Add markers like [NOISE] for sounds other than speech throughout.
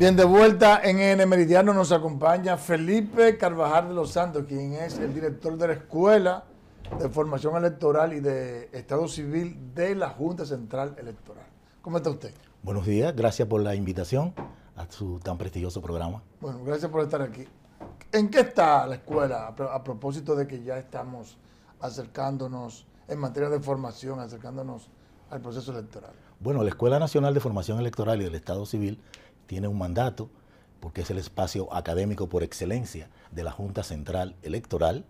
Bien, de vuelta en N Meridiano nos acompaña Felipe Carvajal de los Santos, quien es el director de la Escuela de Formación Electoral y de Estado Civil de la Junta Central Electoral. ¿Cómo está usted? Buenos días, gracias por la invitación a su tan prestigioso programa. Bueno, gracias por estar aquí. ¿En qué está la escuela a propósito de que ya estamos acercándonos en materia de formación, acercándonos al proceso electoral? Bueno, la Escuela Nacional de Formación Electoral y del Estado Civil tiene un mandato, porque es el espacio académico por excelencia de la Junta Central Electoral,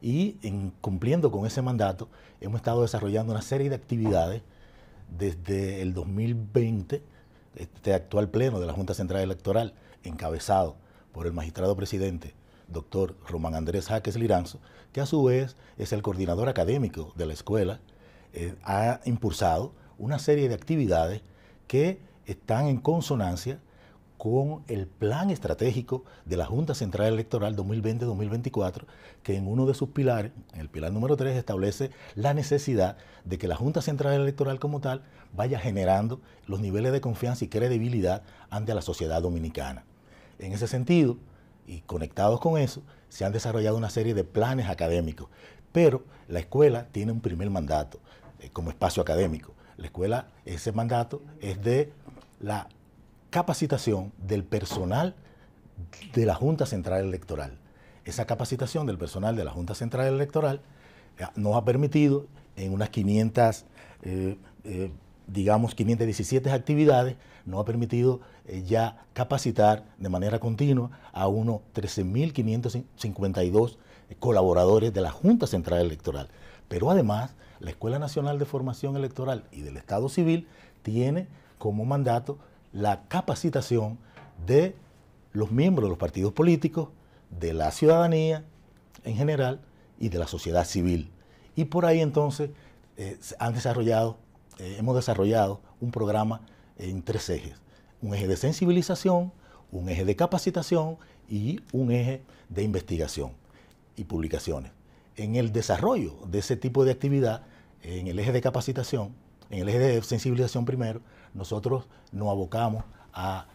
y en, cumpliendo con ese mandato hemos estado desarrollando una serie de actividades desde el 2020, este actual pleno de la Junta Central Electoral, encabezado por el magistrado presidente, doctor Román Andrés Jaques Liranzo, que a su vez es el coordinador académico de la escuela, eh, ha impulsado una serie de actividades que están en consonancia con el plan estratégico de la Junta Central Electoral 2020-2024, que en uno de sus pilares, en el pilar número 3, establece la necesidad de que la Junta Central Electoral como tal vaya generando los niveles de confianza y credibilidad ante la sociedad dominicana. En ese sentido, y conectados con eso, se han desarrollado una serie de planes académicos, pero la escuela tiene un primer mandato eh, como espacio académico. La escuela, ese mandato es de la capacitación del personal de la Junta Central Electoral. Esa capacitación del personal de la Junta Central Electoral eh, nos ha permitido en unas 500, eh, eh, digamos 517 actividades, nos ha permitido ya capacitar de manera continua a unos 13.552 colaboradores de la Junta Central Electoral. Pero además, la Escuela Nacional de Formación Electoral y del Estado Civil tiene como mandato la capacitación de los miembros de los partidos políticos, de la ciudadanía en general y de la sociedad civil. Y por ahí entonces eh, han desarrollado, eh, hemos desarrollado un programa en tres ejes. Un eje de sensibilización, un eje de capacitación y un eje de investigación y publicaciones. En el desarrollo de ese tipo de actividad, en el eje de capacitación, en el eje de sensibilización primero, nosotros nos abocamos a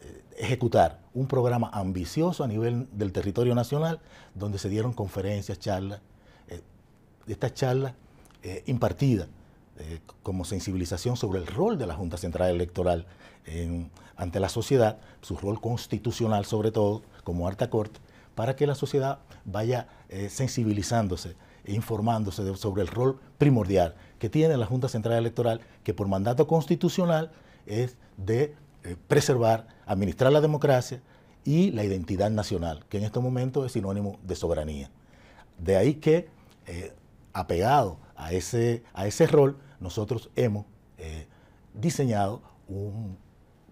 eh, ejecutar un programa ambicioso a nivel del territorio nacional, donde se dieron conferencias, charlas, eh, estas charlas eh, impartidas como sensibilización sobre el rol de la Junta Central Electoral ante la sociedad, su rol constitucional sobre todo, como alta corte, para que la sociedad vaya sensibilizándose informándose sobre el rol primordial que tiene la Junta Central Electoral, que por mandato constitucional es de eh, preservar, administrar la democracia y la identidad nacional, que en estos momentos es sinónimo de soberanía. De ahí que, eh, apegado a ese, a ese rol, nosotros hemos eh, diseñado un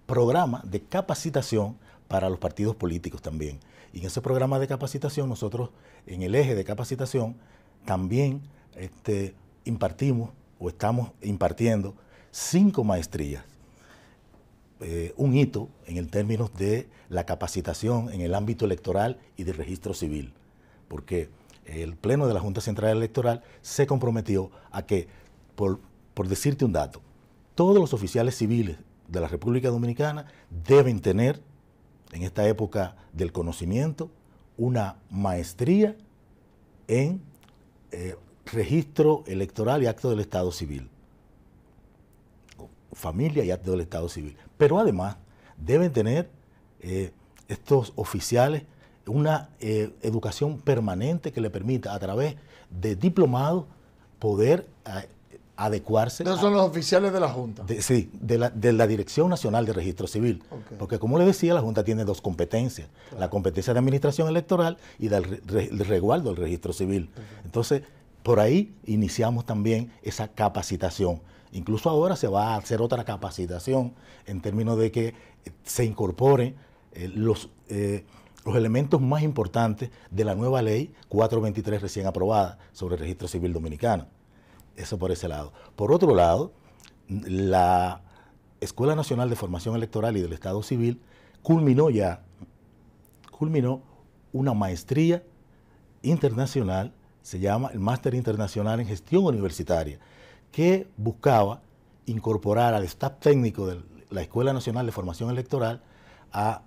programa de capacitación para los partidos políticos también. Y en ese programa de capacitación, nosotros, en el eje de capacitación, también este, impartimos o estamos impartiendo cinco maestrías. Eh, un hito en el términos de la capacitación en el ámbito electoral y de registro civil, porque el Pleno de la Junta Central Electoral se comprometió a que, por, por decirte un dato, todos los oficiales civiles de la República Dominicana deben tener, en esta época del conocimiento, una maestría en eh, registro electoral y acto del Estado civil. Familia y acto del Estado civil. Pero además deben tener eh, estos oficiales una eh, educación permanente que le permita a través de diplomados poder adecuarse. Esos son los oficiales de la Junta. sí, de la, Dirección Nacional de Registro Civil. Porque como le decía, la Junta tiene dos competencias, la competencia de administración electoral y del resguardo del registro civil. Entonces, por ahí iniciamos también esa capacitación. Incluso ahora se va a hacer otra capacitación en términos de que se incorporen eh, los, eh, los elementos más importantes de la nueva ley 423 recién aprobada sobre el registro civil dominicano. Eso por ese lado. Por otro lado, la Escuela Nacional de Formación Electoral y del Estado Civil culminó ya, culminó una maestría internacional, se llama el Máster Internacional en Gestión Universitaria, que buscaba incorporar al staff técnico de la Escuela Nacional de Formación Electoral a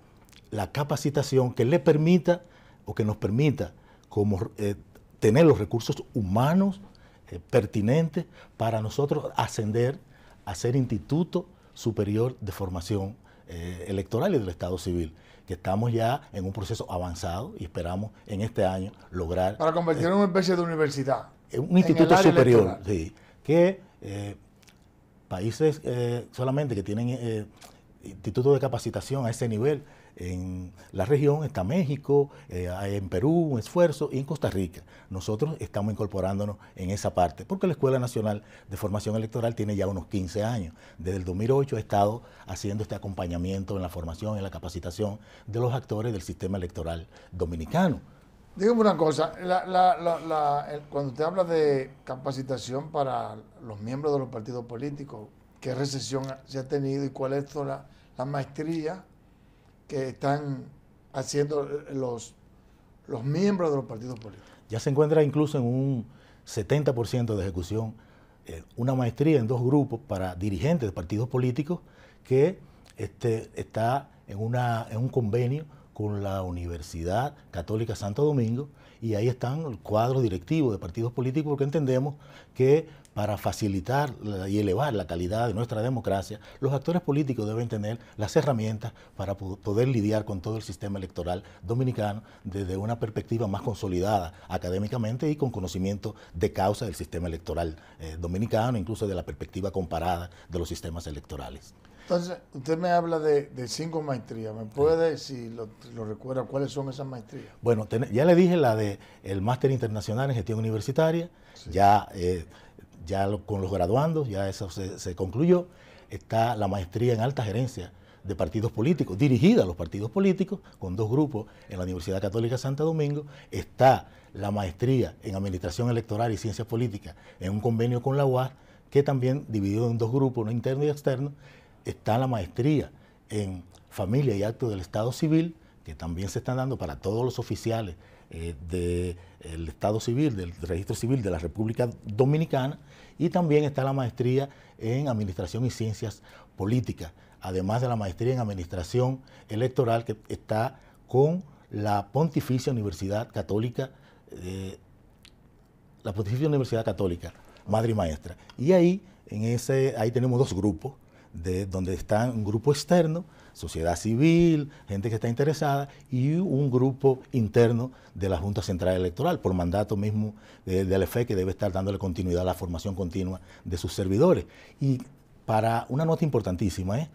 la capacitación que le permita o que nos permita como, eh, tener los recursos humanos eh, pertinentes para nosotros ascender a ser Instituto Superior de Formación eh, Electoral y del Estado Civil, que estamos ya en un proceso avanzado y esperamos en este año lograr... Para convertirlo en una especie de universidad. Un instituto superior, sí, que países solamente que tienen institutos de capacitación a ese nivel en la región está México, eh, en Perú un esfuerzo y en Costa Rica. Nosotros estamos incorporándonos en esa parte, porque la Escuela Nacional de Formación Electoral tiene ya unos 15 años. Desde el 2008 ha estado haciendo este acompañamiento en la formación, en la capacitación de los actores del sistema electoral dominicano. Dígame una cosa, cuando usted habla de capacitación para los miembros de los partidos políticos, ¿qué recesión se ha tenido y cuál es la, la maestría que están haciendo los, los miembros de los partidos políticos. Ya se encuentra incluso en un 70% de ejecución eh, una maestría en dos grupos para dirigentes de partidos políticos que este, está en, una, en un convenio con la Universidad Católica Santo Domingo y ahí están el cuadro directivo de partidos políticos porque entendemos que para facilitar y elevar la calidad de nuestra democracia, los actores políticos deben tener las herramientas para poder lidiar con todo el sistema electoral dominicano desde una perspectiva más consolidada académicamente y con conocimiento de causa del sistema electoral eh, dominicano, incluso de la perspectiva comparada de los sistemas electorales. Entonces, usted me habla de, cinco maestrías. ¿Me puede, si lo, recuerda, cuáles son esas maestrías? Bueno, ya le dije la de el máster internacional en gestión universitaria. Ya, eh, ya con los graduandos, ya eso se, concluyó. Está la maestría en alta gerencia de partidos políticos, dirigida a los partidos políticos, con dos grupos en la Universidad Católica Santo Domingo. Está la maestría en administración electoral y ciencias políticas en un convenio con la UAS, que también dividido en dos grupos, uno interno y externo está la maestría en familia y acto del Estado Civil, que también se están dando para todos los oficiales eh, del Estado Civil, del Registro Civil de la República Dominicana, y también está la maestría en Administración y Ciencias Políticas, además de la maestría en Administración Electoral que está con la Pontificia Universidad Católica, eh, la Pontificia Universidad Católica, Madre y Maestra. Y ahí, en ese, ahí tenemos dos grupos de donde está un grupo externo, sociedad civil, gente que está interesada, y un grupo interno de la Junta Central Electoral, por mandato mismo del EFE, que debe estar dándole continuidad a la formación continua de sus servidores. Y para una nota importantísima es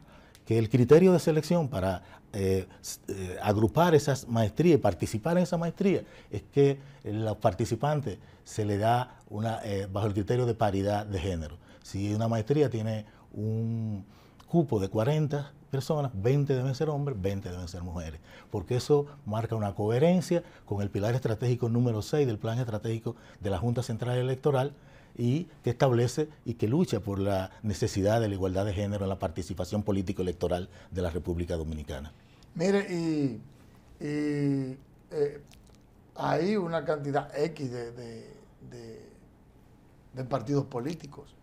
que el criterio de selección para eh, eh, agrupar esas maestrías y participar en esa maestría es que los participantes se le da una, eh, bajo el criterio de paridad de género. Si una maestría tiene un cupo de 40 personas, 20 deben ser hombres, 20 deben ser mujeres, porque eso marca una coherencia con el pilar estratégico número 6 del plan estratégico de la Junta Central Electoral y que establece y que lucha por la necesidad de la igualdad de género en la participación político-electoral de la República Dominicana. Mire, y, eh, hay una cantidad X de partidos políticos.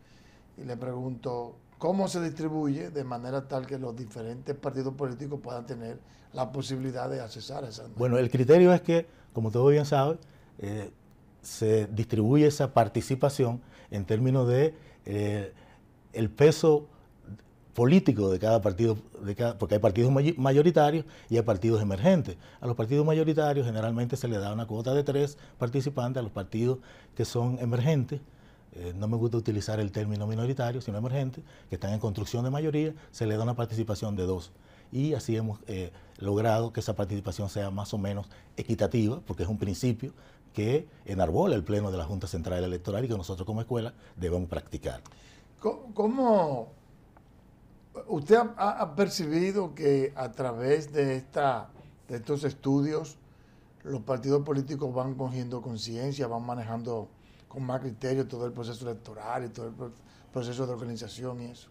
Y le pregunto, cómo se distribuye de manera tal que los diferentes partidos políticos puedan tener la posibilidad de accesar a esas. Bueno, el criterio es que, como todo bien sabe, eh, se distribuye esa participación en términos de eh, el peso político de cada partido, porque hay partidos mayoritarios y hay partidos emergentes. A los partidos mayoritarios generalmente se le da una cuota de tres participantes, a los partidos que son emergentes eh, no me gusta utilizar el término minoritario, sino emergente, que están en construcción de mayoría, se le da una participación de dos. Y así hemos eh, logrado que esa participación sea más o menos equitativa, porque es un principio que enarbola el Pleno de la Junta Central Electoral y que nosotros como escuela debemos practicar. ¿Cómo usted ha, percibido que a través de, esta, de estos estudios los partidos políticos van cogiendo conciencia, van manejando con más criterio todo el proceso electoral y todo el proceso de organización y eso.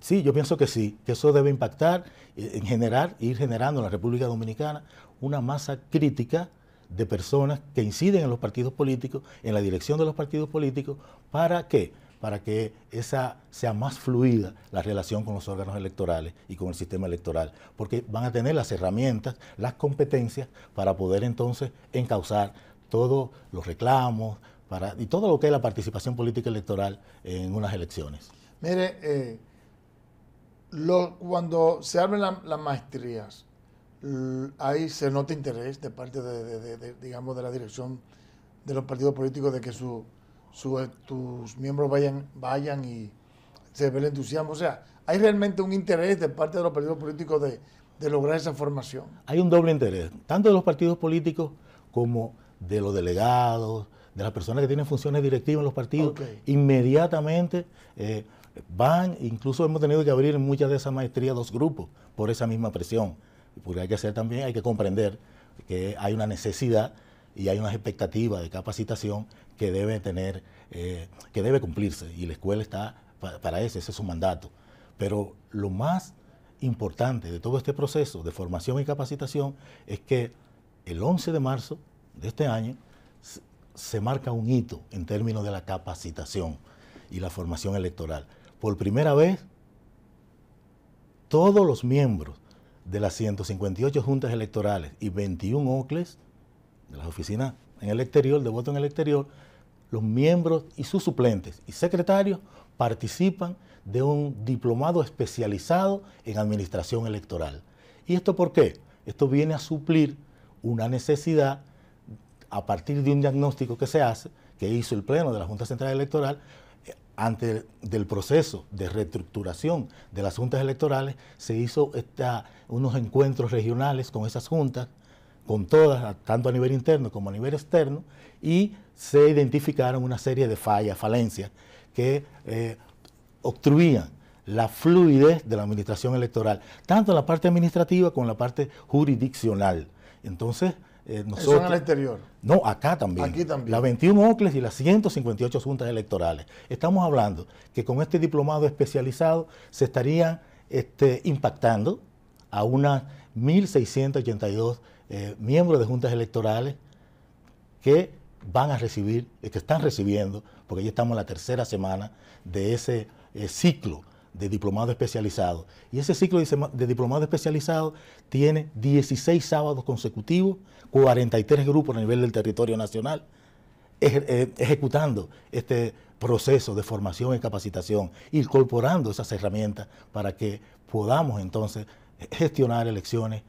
Sí, yo pienso que sí, que eso debe impactar eh, en generar, ir generando en la República Dominicana una masa crítica de personas que inciden en los partidos políticos, en la dirección de los partidos políticos, ¿para qué? para que esa sea más fluida la relación con los órganos electorales y con el sistema electoral, porque van a tener las herramientas, las competencias para poder entonces encauzar todos los reclamos para, y todo lo que es la participación política electoral en unas elecciones. Mire, eh, lo, cuando se abren las maestrías, ahí se nota interés de parte de, digamos, de la dirección de los partidos políticos de que su, su, tus miembros vayan, vayan y se ve el entusiasmo. O sea, hay realmente un interés de parte de los partidos políticos de, lograr esa formación. Hay un doble interés, tanto de los partidos políticos como de los delegados, de las personas que tienen funciones directivas en los partidos. Inmediatamente eh, van, incluso hemos tenido que abrir en muchas de esas maestrías dos grupos por esa misma presión. Porque hay que hacer también, hay que comprender que hay una necesidad y hay una expectativa de capacitación que debe tener, eh, que debe cumplirse. Y la escuela está para eso, ese es su mandato. Pero lo más importante de todo este proceso de formación y capacitación es que el 11 de marzo de este año se marca un hito en términos de la capacitación y la formación electoral por primera vez, todos los miembros de las 158 juntas electorales y 21 OCLES de las oficinas en el exterior, de voto en el exterior, los miembros y sus suplentes y secretarios participan de un diplomado especializado en administración electoral. ¿Y esto por qué? Esto viene a suplir una necesidad a partir de un diagnóstico que se hace, que hizo el Pleno de la Junta Central Electoral, antes del proceso de reestructuración de las juntas electorales, se hizo unos encuentros regionales con esas juntas, con todas, tanto a nivel interno como a nivel externo, y se identificaron una serie de fallas, falencias, que eh, obstruían la fluidez de la administración electoral, tanto en la parte administrativa como en la parte jurisdiccional. Entonces, eh, nosotros, en el exterior. No, acá también. Aquí también. Las 21 OCLES y las 158 juntas electorales. Estamos hablando que con este diplomado especializado se estarían este, impactando a unas 1.682 eh, miembros de juntas electorales que van a recibir, eh, que están recibiendo, porque ya estamos en la tercera semana de ese ciclo de diplomado especializado. Y ese ciclo de diplomado especializado tiene 16 sábados consecutivos, 43 grupos a nivel del territorio nacional, eh, ejecutando este proceso de formación y capacitación, incorporando esas herramientas para que podamos entonces gestionar elecciones,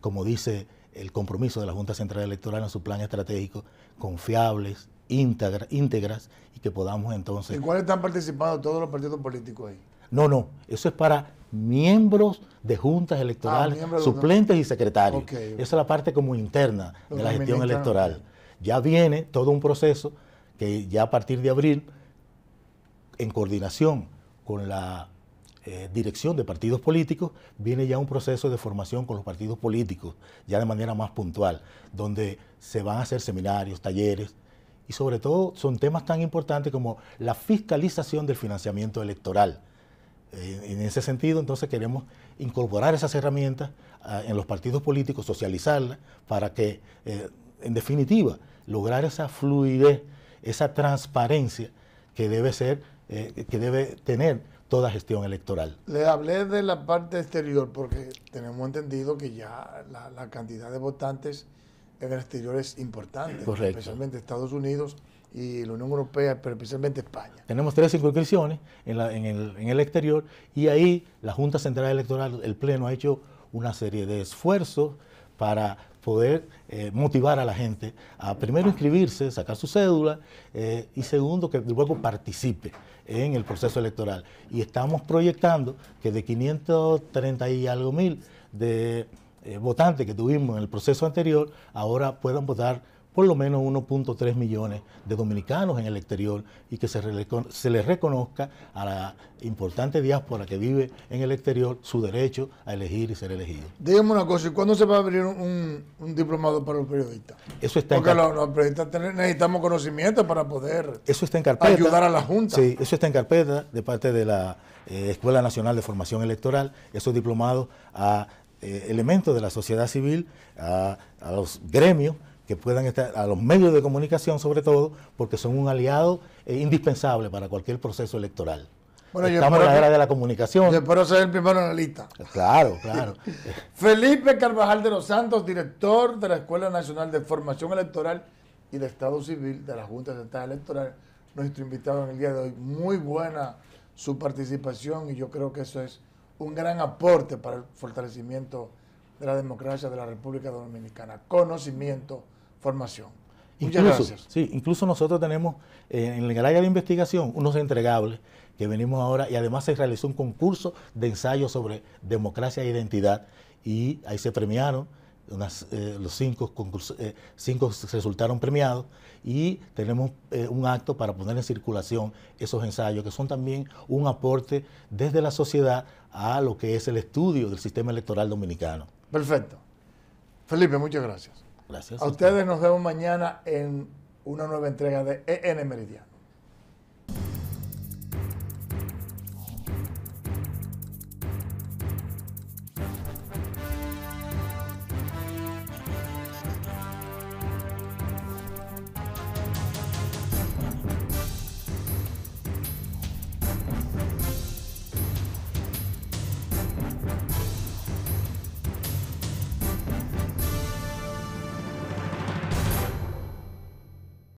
como dice el compromiso de la Junta Central Electoral en su plan estratégico, confiables, íntegras y que podamos entonces... ¿En cuál están participando todos los partidos políticos ahí? No, no, eso es para miembros de juntas electorales, ah, suplentes y secretarios. Esa es la parte como interna de la gestión electoral. Ya viene todo un proceso que ya a partir de abril, en coordinación con la eh, dirección de partidos políticos, viene ya un proceso de formación con los partidos políticos, ya de manera más puntual, donde se van a hacer seminarios, talleres, y sobre todo son temas tan importantes como la fiscalización del financiamiento electoral en ese sentido, entonces queremos incorporar esas herramientas ah, en los partidos políticos, socializarlas, para que, eh, en definitiva, lograr esa fluidez, esa transparencia que debe ser, eh, que debe tener toda gestión electoral. Le hablé de la parte exterior porque tenemos entendido que ya la, cantidad de votantes en el exterior es importante, especialmente Estados Unidos y la Unión Europea, pero especialmente España. Tenemos tres circunscripciones en, el, exterior y ahí la Junta Central Electoral, el Pleno, ha hecho una serie de esfuerzos para poder eh, motivar a la gente a primero inscribirse, sacar su cédula eh, y segundo que luego participe en el proceso electoral. Y estamos proyectando que de 530 y algo mil de eh, votantes que tuvimos en el proceso anterior, ahora puedan votar por lo menos 1.3 millones de dominicanos en el exterior y que se, se les reconozca a la importante diáspora que vive en el exterior su derecho a elegir y ser elegido. Dígame una cosa, ¿y cuándo se va a abrir un, diplomado para los periodistas? Eso está Porque los, periodistas necesitamos conocimiento para poder eso está en carpeta, ayudar a la Junta. Sí, eso está en carpeta de parte de la eh, Escuela Nacional de Formación Electoral, esos diplomados a eh, elementos de la sociedad civil, a los gremios que puedan estar, a los medios de comunicación sobre todo, porque son un aliado eh, indispensable para cualquier proceso electoral. Bueno, yo Estamos en la era de la comunicación. Yo espero ser el primero en la lista. Claro, claro. [LAUGHS] Felipe Carvajal de los Santos, director de la Escuela Nacional de Formación Electoral y de Estado Civil de la Junta Central Electoral, nuestro invitado en el día de hoy. Muy buena su participación y yo creo que eso es un gran aporte para el fortalecimiento de la democracia de la República Dominicana. Conocimiento, formación. Muchas Incluso, gracias. sí, incluso nosotros tenemos eh, en el área de investigación unos entregables que venimos ahora y además se realizó un concurso de ensayos sobre democracia e identidad y ahí se premiaron, unas, eh, los cinco, concurs- eh, cinco resultaron premiados y tenemos eh, un acto para poner en circulación esos ensayos que son también un aporte desde la sociedad a lo que es el estudio del sistema electoral dominicano. Perfecto. Felipe, muchas gracias. Gracias. A ustedes nos vemos mañana en una nueva entrega de EN Meridiano.